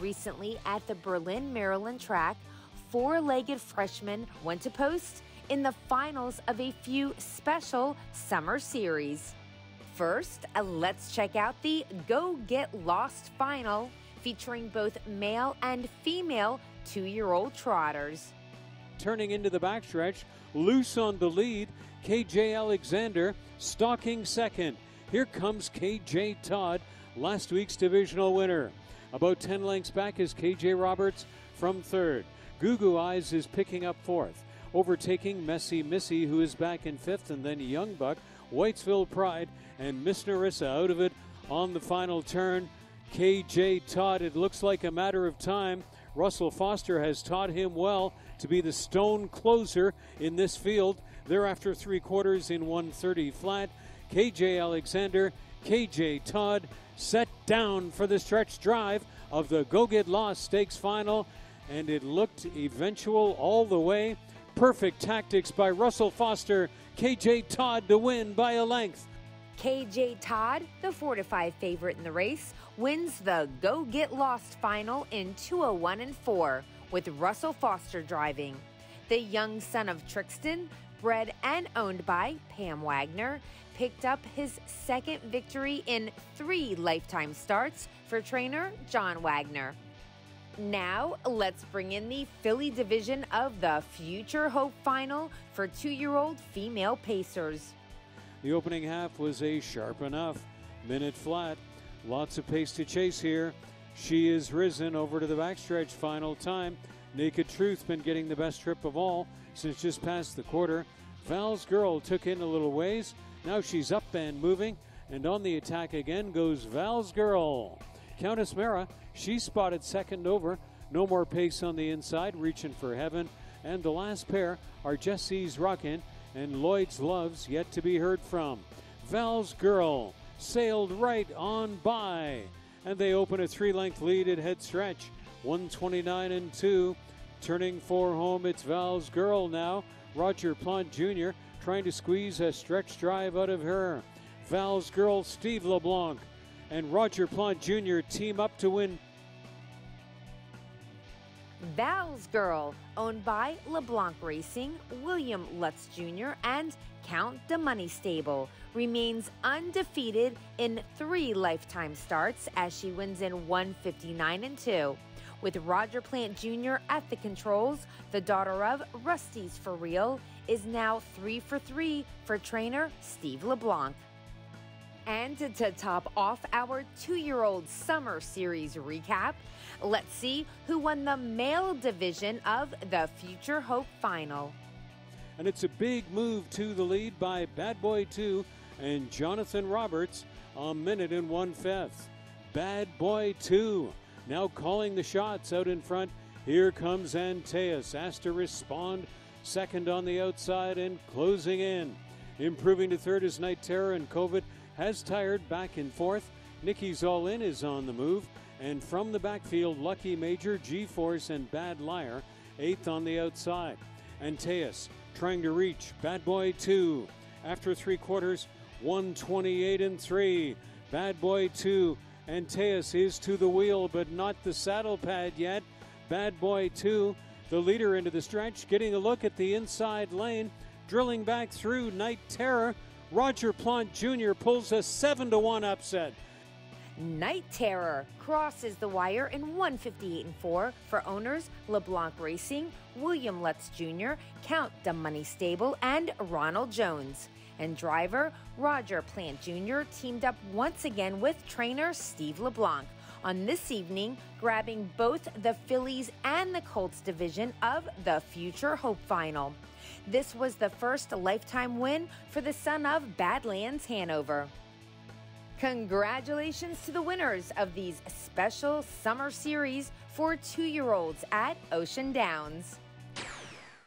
Recently at the Berlin, Maryland track, four legged freshmen went to post in the finals of a few special summer series. First, uh, let's check out the Go Get Lost final featuring both male and female two year old trotters. Turning into the backstretch, loose on the lead, KJ Alexander stalking second. Here comes KJ Todd, last week's divisional winner. About 10 lengths back is KJ Roberts from third. Goo Goo Eyes is picking up fourth, overtaking Messy Missy, who is back in fifth, and then Young Buck, Whitesville Pride, and Miss Narissa out of it on the final turn. KJ Todd, it looks like a matter of time. Russell Foster has taught him well to be the stone closer in this field. Thereafter, three quarters in 130 flat. KJ Alexander, KJ Todd set down for the stretch drive of the Go Get Lost Stakes final, and it looked eventual all the way. Perfect tactics by Russell Foster, KJ Todd to win by a length. KJ Todd, the 4 to 5 favorite in the race, wins the Go Get Lost final in 201 and 4 with Russell Foster driving. The young son of Trixton, bred and owned by Pam Wagner, picked up his second victory in three lifetime starts for trainer John Wagner. Now, let's bring in the filly division of the Future Hope final for two year old female pacers. The opening half was a sharp enough minute flat. Lots of pace to chase here. She is risen over to the backstretch final time. Naked Truth been getting the best trip of all since just past the quarter. Val's Girl took in a little ways. Now she's up and moving. And on the attack again goes Val's Girl. Countess Mara, she spotted second over. No more pace on the inside, reaching for heaven. And the last pair are Jesse's Rockin' and Lloyd's Loves yet to be heard from. Val's Girl sailed right on by, and they open a three length lead at head stretch. 129 and 2. Turning for home, it's Val's Girl now. Roger Plante Jr. trying to squeeze a stretch drive out of her. Val's Girl, Steve LeBlanc, and Roger Plante Jr. team up to win Val's Girl, owned by LeBlanc Racing, William Lutz Jr., and Count De Money Stable, remains undefeated in three lifetime starts as she wins in 159 and 2. With Roger Plante Jr. at the controls, the daughter of Rusty's for Real is now 3 for 3 for trainer Steve LeBlanc. And to top off our two year old summer series recap, let's see who won the male division of the Future Hope final. And it's a big move to the lead by Bad Boy 2 and Jonathan Roberts, a minute and one fifth. Bad Boy 2 now calling the shots out in front. Here comes Antaeus, asked to respond. Second on the outside and closing in. Improving to third is Night Terror and COVID has tired back and forth. Nikki's All In is on the move. And from the backfield, Lucky Major, G Force, and Bad Liar, eighth on the outside. Antaeus trying to reach Bad Boy 2. After three quarters, 128 and 3. Bad Boy 2. Antaeus is to the wheel, but not the saddle pad yet. Bad Boy 2, the leader into the stretch, getting a look at the inside lane, drilling back through Night Terror. Roger Plante Jr. pulls a 7 to 1 upset. Night Terror crosses the wire in 158 and 4 for owners LeBlanc Racing, William Lutz Jr., Count De Money Stable, and Ronald Jones. And driver Roger Plante Jr. teamed up once again with trainer Steve LeBlanc on this evening, grabbing both the fillies and the Colts division of the Future Hope Final. This was the first lifetime win for the son of Badlands Hanover. Congratulations to the winners of these special summer series for two year olds at Ocean Downs.